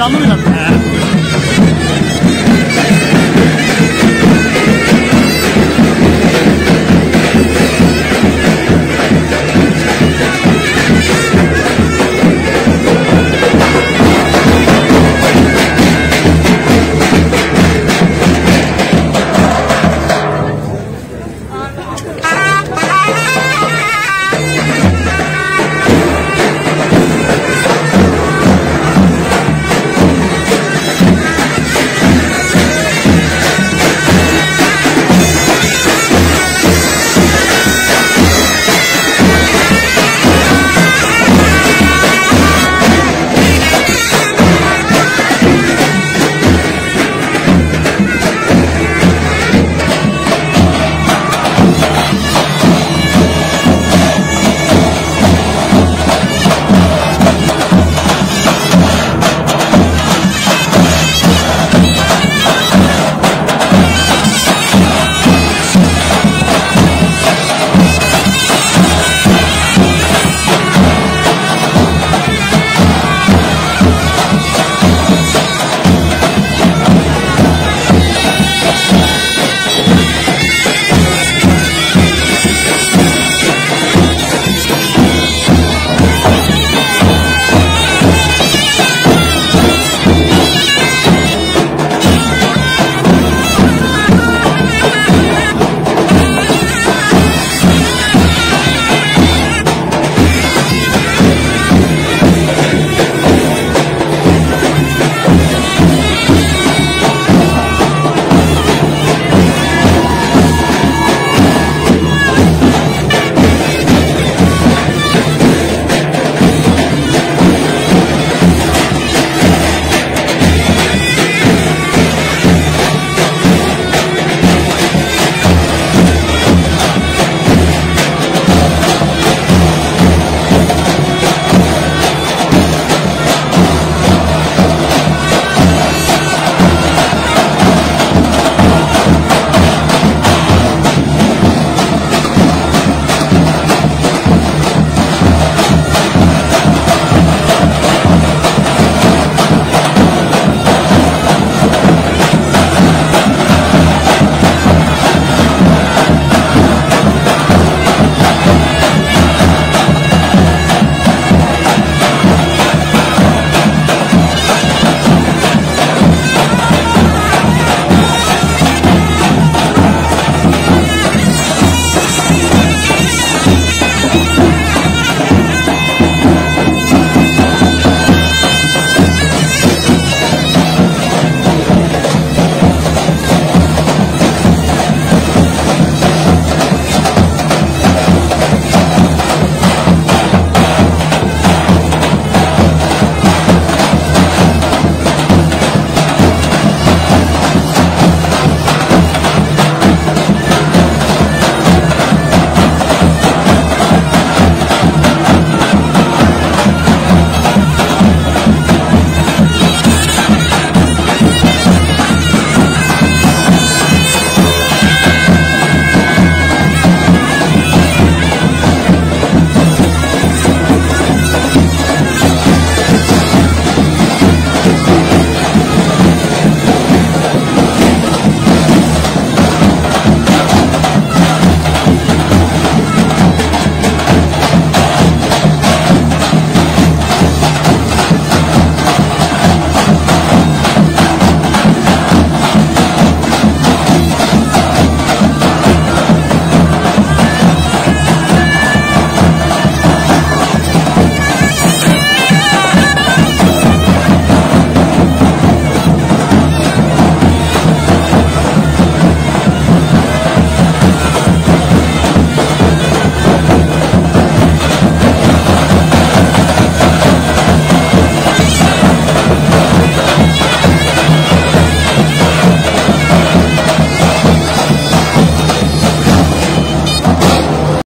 Dolaşsana Ceren. Doğru kamera